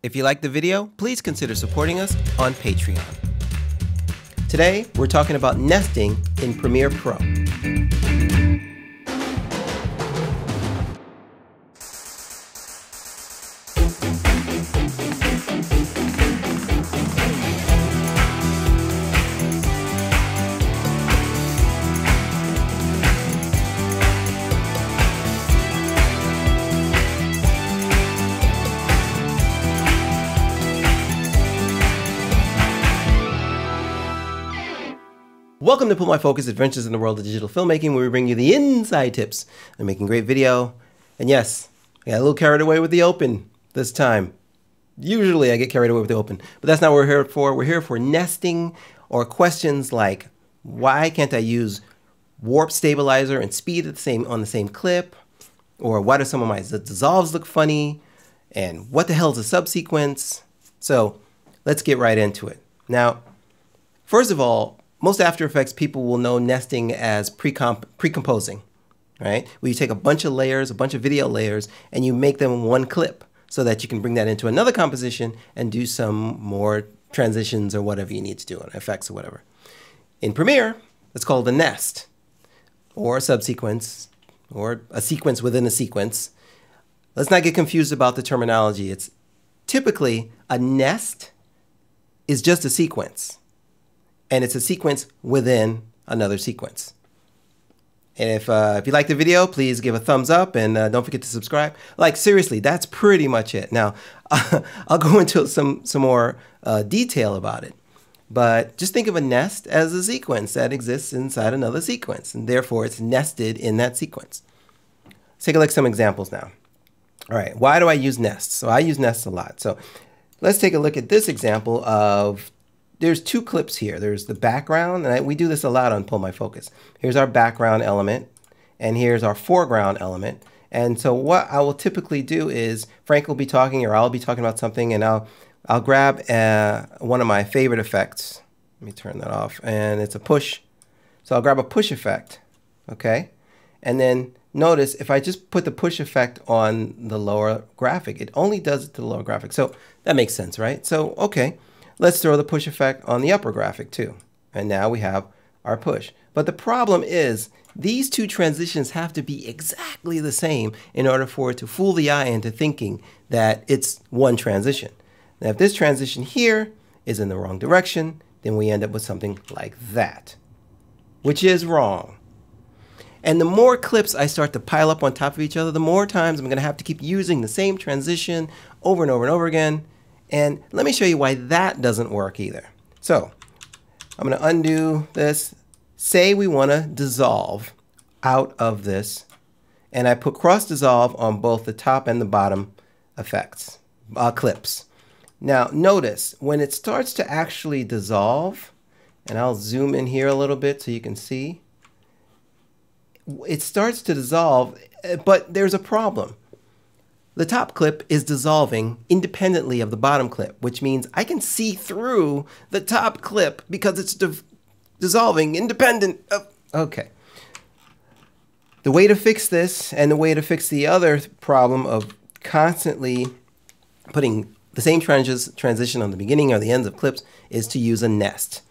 If you like the video, please consider supporting us on Patreon. Today, we're talking about nesting in Premiere Pro. Welcome to Pull My Focus Adventures in the World of Digital Filmmaking, where we bring you the inside tips on making great video. And yes, I got a little carried away with the open this time. Usually I get carried away with the open, but that's not what we're here for. We're here for nesting or questions like why can't I use warp stabilizer and speed at the same on the same clip? Or why do some of my dissolves look funny? And what the hell is a subsequence? So let's get right into it. Now, first of all, most After Effects people will know nesting as pre-comp pre-composing, right? Where you take a bunch of layers, a bunch of video layers, and you make them one clip so that you can bring that into another composition and do some more transitions or whatever you need to do effects or whatever. In Premiere, it's called a nest or a subsequence or a sequence within a sequence. Let's not get confused about the terminology. It's typically a nest is just a sequence and it's a sequence within another sequence. And if, uh, if you like the video, please give a thumbs up and uh, don't forget to subscribe. Like seriously, that's pretty much it. Now, I'll go into some, some more uh, detail about it. But just think of a nest as a sequence that exists inside another sequence, and therefore it's nested in that sequence. Let's take a look at some examples now. All right, why do I use nests? So I use nests a lot. So let's take a look at this example of there's two clips here. There's the background, and I, we do this a lot on Pull My Focus. Here's our background element, and here's our foreground element. And so what I will typically do is Frank will be talking, or I'll be talking about something, and I'll I'll grab uh, one of my favorite effects. Let me turn that off, and it's a push. So I'll grab a push effect, okay? And then notice if I just put the push effect on the lower graphic, it only does it to the lower graphic. So that makes sense, right? So, okay. Let's throw the push effect on the upper graphic too. And now we have our push. But the problem is these two transitions have to be exactly the same in order for it to fool the eye into thinking that it's one transition. Now, if this transition here is in the wrong direction, then we end up with something like that, which is wrong. And the more clips I start to pile up on top of each other, the more times I'm going to have to keep using the same transition over and over and over again. And let me show you why that doesn't work either. So I'm going to undo this. Say we want to dissolve out of this. And I put cross dissolve on both the top and the bottom effects, uh, clips. Now notice when it starts to actually dissolve, and I'll zoom in here a little bit so you can see, it starts to dissolve, but there's a problem. The top clip is dissolving independently of the bottom clip, which means I can see through the top clip because it's dissolving independent of... Okay. The way to fix this and the way to fix the other problem of constantly putting the same trans transition on the beginning or the ends of clips is to use a nest.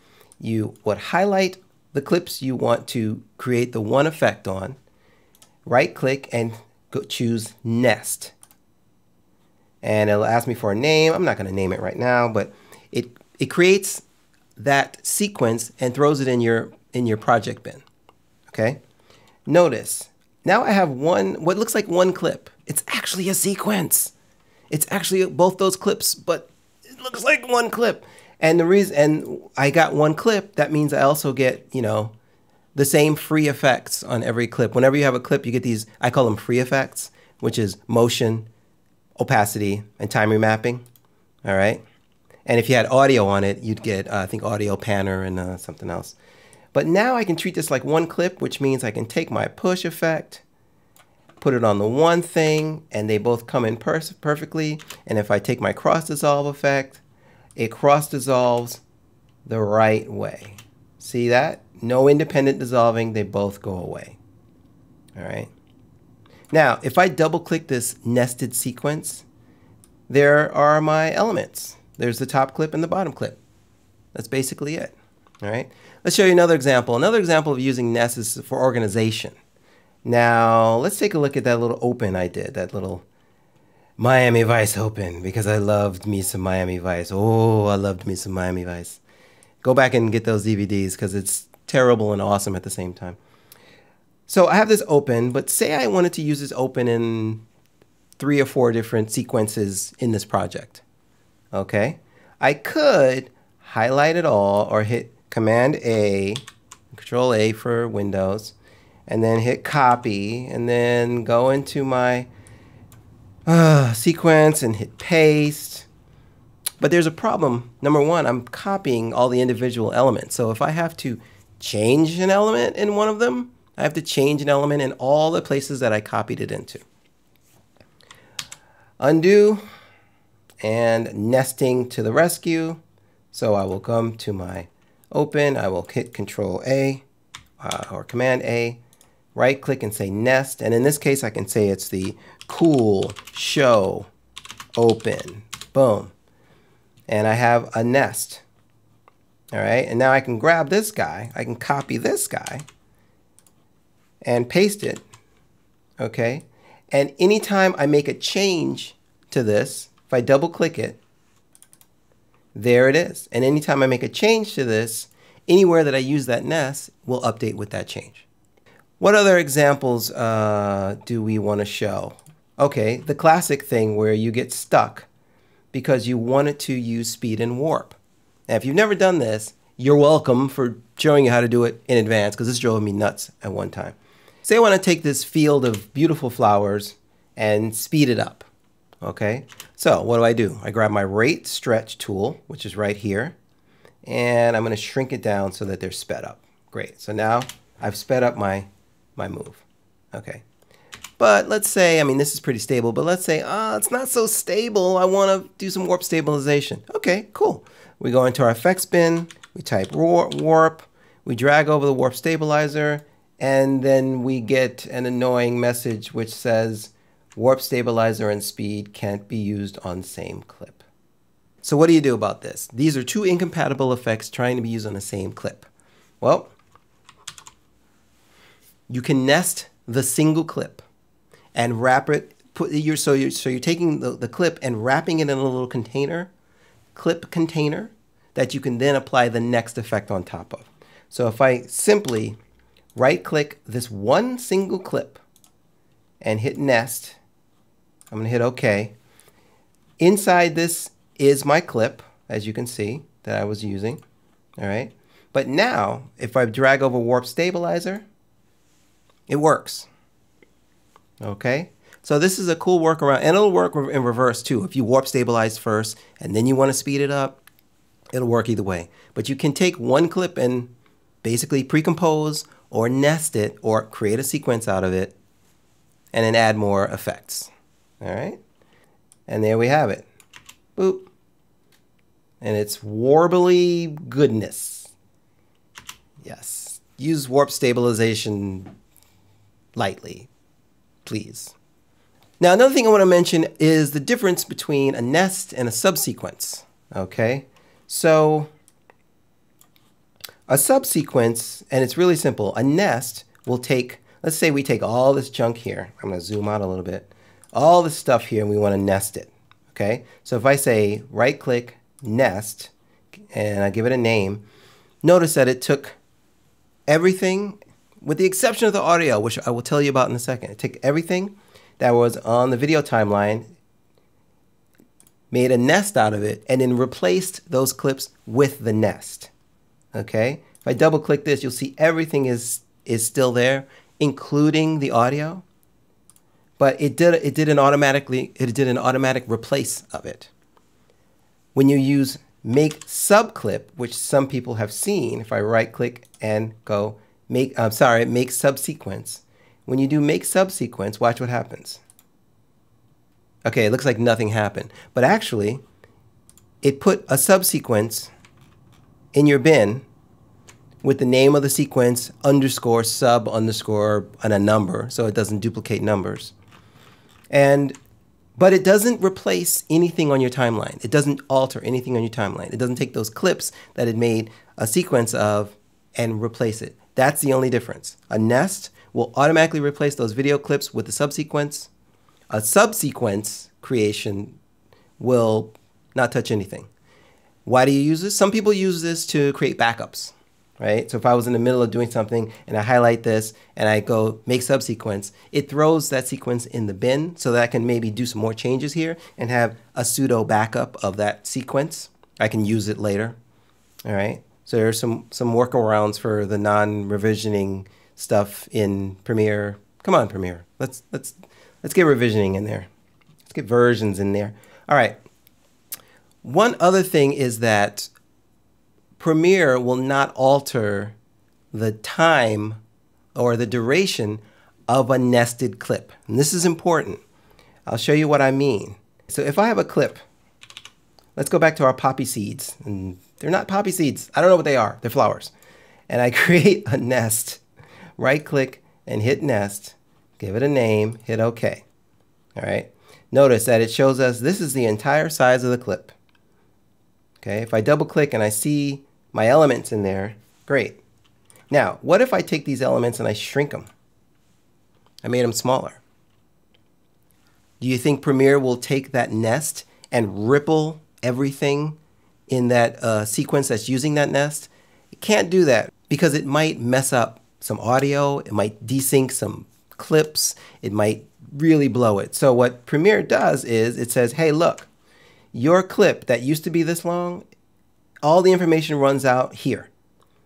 You would highlight the clips you want to create the one effect on, right click and go choose nest and it'll ask me for a name. I'm not going to name it right now, but it it creates that sequence and throws it in your in your project bin. Okay? Notice, now I have one what looks like one clip. It's actually a sequence. It's actually both those clips, but it looks like one clip. And the reason and I got one clip, that means I also get, you know, the same free effects on every clip. Whenever you have a clip, you get these I call them free effects, which is motion, opacity, and time remapping. All right. And if you had audio on it, you'd get, uh, I think, audio panner and uh, something else. But now I can treat this like one clip, which means I can take my push effect, put it on the one thing, and they both come in per perfectly. And if I take my cross dissolve effect, it cross dissolves the right way. See that? No independent dissolving, they both go away. All right. Now, if I double click this nested sequence, there are my elements. There's the top clip and the bottom clip. That's basically it. All right. Let's show you another example. Another example of using Nest is for organization. Now, let's take a look at that little open I did, that little Miami Vice open, because I loved me some Miami Vice. Oh, I loved me some Miami Vice. Go back and get those DVDs because it's terrible and awesome at the same time. So I have this open, but say I wanted to use this open in three or four different sequences in this project. Okay, I could highlight it all or hit Command A, Control A for Windows, and then hit copy, and then go into my uh, sequence and hit paste. But there's a problem. Number one, I'm copying all the individual elements. So if I have to change an element in one of them, I have to change an element in all the places that I copied it into. Undo and nesting to the rescue. So I will come to my open, I will hit Control A uh, or Command A, right click and say nest. And in this case, I can say it's the cool show open. Boom. And I have a nest. All right. And now I can grab this guy. I can copy this guy and paste it. Okay. And anytime I make a change to this, if I double click it, there it is. And anytime I make a change to this, anywhere that I use that nest will update with that change. What other examples uh, do we want to show? Okay, the classic thing where you get stuck because you wanted to use speed and warp. Now, if you've never done this, you're welcome for showing you how to do it in advance because this drove me nuts at one time. Say I want to take this field of beautiful flowers and speed it up. Okay, so what do I do? I grab my rate stretch tool, which is right here, and I'm going to shrink it down so that they're sped up. Great. So now I've sped up my, my move. Okay. But let's say, I mean, this is pretty stable, but let's say, ah, oh, it's not so stable. I want to do some warp stabilization. Okay, cool. We go into our effects bin, we type warp, we drag over the warp stabilizer, and then we get an annoying message which says, warp stabilizer and speed can't be used on same clip. So what do you do about this? These are two incompatible effects trying to be used on the same clip. Well, you can nest the single clip and wrap it, put your, so you're, so you're taking the, the clip and wrapping it in a little container, clip container, that you can then apply the next effect on top of. So if I simply right click this one single clip and hit nest, I'm going to hit OK. Inside this is my clip, as you can see, that I was using. All right. But now, if I drag over Warp Stabilizer, it works. Okay. So this is a cool workaround, and it'll work in reverse too. If you warp stabilize first, and then you want to speed it up, it'll work either way. But you can take one clip and basically pre-compose or nest it or create a sequence out of it, and then add more effects. All right. And there we have it. Boop. And it's warbly goodness. Yes. Use warp stabilization lightly, please. Now, another thing I want to mention is the difference between a nest and a subsequence. Okay. So, a subsequence, and it's really simple, a nest will take, let's say we take all this junk here. I'm going to zoom out a little bit all this stuff here and we want to nest it. Okay, so if I say right click nest and I give it a name, notice that it took everything with the exception of the audio, which I will tell you about in a second. It took everything that was on the video timeline, made a nest out of it, and then replaced those clips with the nest. Okay, if I double click this, you'll see everything is, is still there, including the audio but it did it did an automatically it did an automatic replace of it. When you use make subclip, which some people have seen, if I right click and go make I'm sorry, make subsequence. When you do make subsequence, watch what happens. Okay, it looks like nothing happened, but actually it put a subsequence in your bin with the name of the sequence underscore sub underscore and a number so it doesn't duplicate numbers. And But it doesn't replace anything on your timeline. It doesn't alter anything on your timeline. It doesn't take those clips that it made a sequence of and replace it. That's the only difference. A nest will automatically replace those video clips with the subsequence. A subsequence creation will not touch anything. Why do you use this? Some people use this to create backups, right? So if I was in the middle of doing something and I highlight this and I go make subsequence, it throws that sequence in the bin so that I can maybe do some more changes here and have a pseudo backup of that sequence. I can use it later, all right? So there are some, some workarounds for the non-revisioning stuff in Premiere. Come on, Premiere. Let's, let's, let's get revisioning in there. Let's get versions in there. All right. One other thing is that Premiere will not alter the time or the duration of a nested clip. And this is important. I'll show you what I mean. So if I have a clip, let's go back to our poppy seeds. And they're not poppy seeds. I don't know what they are. They're flowers. And I create a nest. Right click and hit nest. Give it a name. Hit OK. All right. Notice that it shows us this is the entire size of the clip. Okay, if I double click and I see my elements in there, great. Now, what if I take these elements and I shrink them? I made them smaller. Do you think Premiere will take that nest and ripple everything in that uh, sequence that's using that nest? It can't do that because it might mess up some audio, it might desync some clips, it might really blow it. So what Premiere does is it says, hey, look, your clip that used to be this long, all the information runs out here.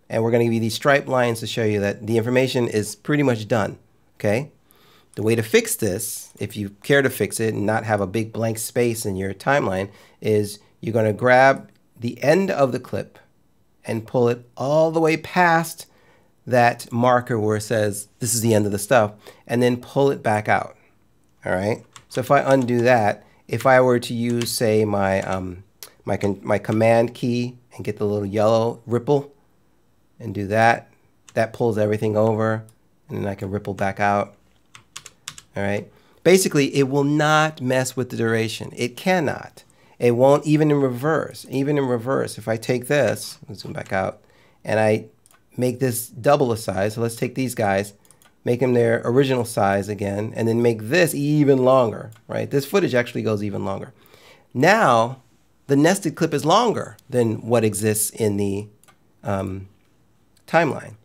And we're going to give you these striped lines to show you that the information is pretty much done. Okay. The way to fix this, if you care to fix it and not have a big blank space in your timeline, is you're going to grab the end of the clip and pull it all the way past that marker where it says this is the end of the stuff and then pull it back out. All right. So if I undo that, if I were to use, say, my, um, my, my command key and get the little yellow ripple and do that, that pulls everything over and then I can ripple back out. All right. Basically, it will not mess with the duration. It cannot. It won't even in reverse. Even in reverse, if I take this, let's zoom back out, and I make this double the size, so let's take these guys make them their original size again, and then make this even longer, right? This footage actually goes even longer. Now, the nested clip is longer than what exists in the um, timeline.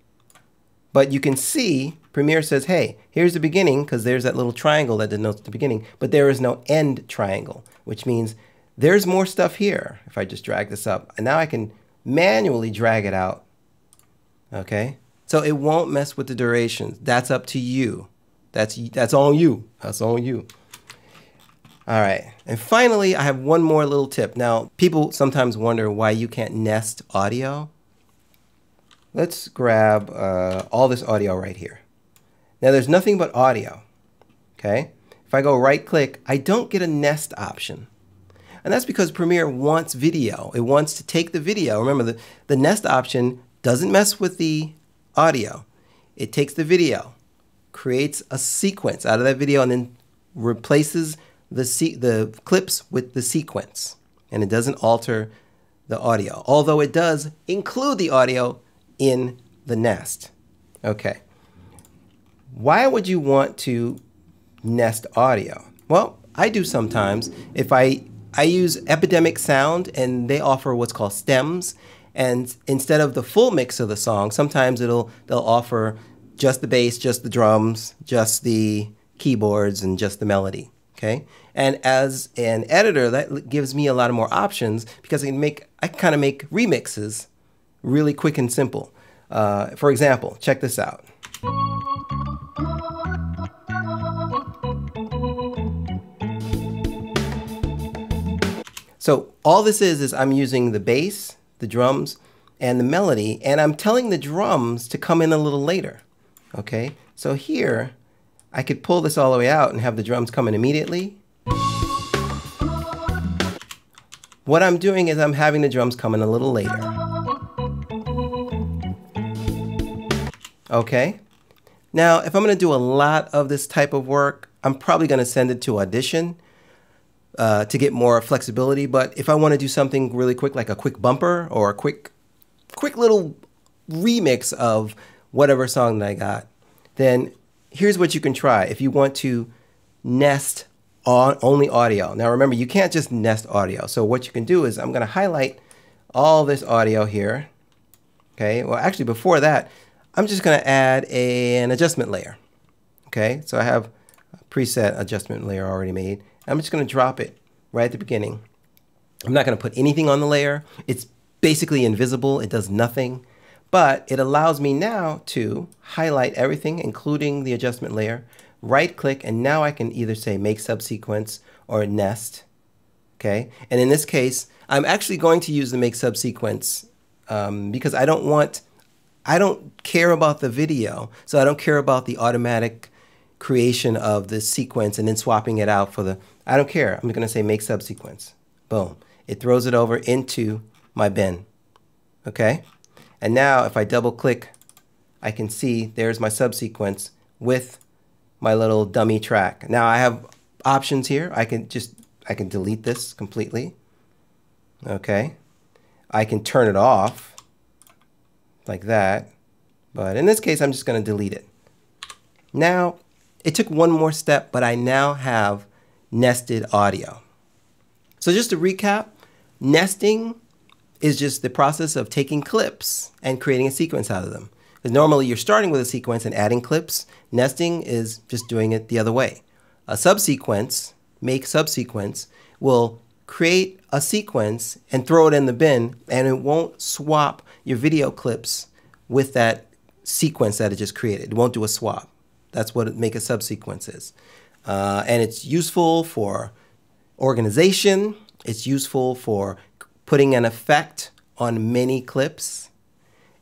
But you can see Premiere says, hey, here's the beginning, because there's that little triangle that denotes the beginning, but there is no end triangle, which means there's more stuff here. If I just drag this up, and now I can manually drag it out, okay? So it won't mess with the durations. That's up to you. That's, that's on you. That's on you. All right. And finally, I have one more little tip. Now, people sometimes wonder why you can't nest audio. Let's grab uh, all this audio right here. Now, there's nothing but audio. Okay. If I go right click, I don't get a nest option. And that's because Premiere wants video. It wants to take the video. Remember, the, the nest option doesn't mess with the audio. It takes the video, creates a sequence out of that video, and then replaces the, the clips with the sequence. And it doesn't alter the audio, although it does include the audio in the nest. Okay. Why would you want to nest audio? Well, I do sometimes. If I I use Epidemic Sound and they offer what's called stems and instead of the full mix of the song, sometimes it'll they'll offer just the bass, just the drums, just the keyboards, and just the melody. Okay, and as an editor, that gives me a lot of more options because I can make I kind of make remixes really quick and simple. Uh, for example, check this out. So all this is is I'm using the bass, the drums, and the melody, and I'm telling the drums to come in a little later. Okay, so here I could pull this all the way out and have the drums come in immediately. What I'm doing is I'm having the drums come in a little later. Okay, now if I'm going to do a lot of this type of work, I'm probably going to send it to Audition uh, to get more flexibility. But if I want to do something really quick, like a quick bumper or a quick, quick little remix of whatever song that I got, then here's what you can try. If you want to nest on only audio. Now remember, you can't just nest audio. So what you can do is I'm going to highlight all this audio here. Okay, well actually before that, I'm just going to add a, an adjustment layer. Okay, so I have a preset adjustment layer already made. I'm just going to drop it right at the beginning. I'm not going to put anything on the layer. It's basically invisible. It does nothing. But it allows me now to highlight everything, including the adjustment layer, right click, and now I can either say make subsequence or nest. Okay, and in this case, I'm actually going to use the make subsequence um, because I don't want, I don't care about the video, so I don't care about the automatic creation of the sequence and then swapping it out for the, I don't care. I'm going to say make subsequence. Boom. It throws it over into my bin. Okay? And now if I double click, I can see there's my subsequence with my little dummy track. Now I have options here. I can just, I can delete this completely. Okay. I can turn it off like that. But in this case, I'm just going to delete it. Now, it took one more step, but I now have nested audio. So just to recap, nesting is just the process of taking clips and creating a sequence out of them. Because normally you're starting with a sequence and adding clips. Nesting is just doing it the other way. A subsequence, make subsequence, will create a sequence and throw it in the bin, and it won't swap your video clips with that sequence that it just created. It won't do a swap. That's what make a subsequence is. Uh, and it's useful for organization. It's useful for putting an effect on many clips.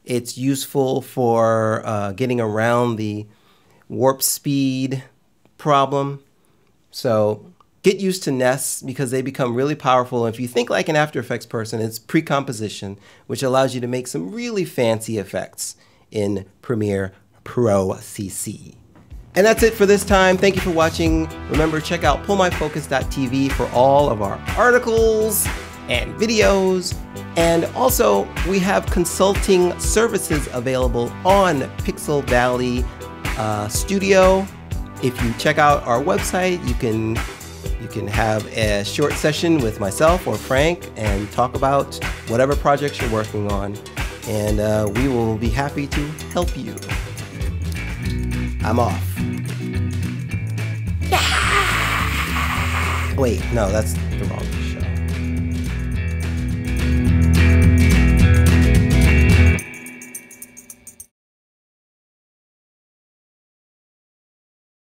It's useful for uh, getting around the warp speed problem. So get used to nests because they become really powerful. If you think like an After Effects person, it's pre-composition, which allows you to make some really fancy effects in Premiere Pro CC. And that's it for this time. Thank you for watching. Remember, check out pullmyfocus.tv for all of our articles and videos. And also, we have consulting services available on Pixel Valley uh, Studio. If you check out our website, you can you can have a short session with myself or Frank and talk about whatever projects you're working on, and uh, we will be happy to help you. I'm off. Wait, no, that's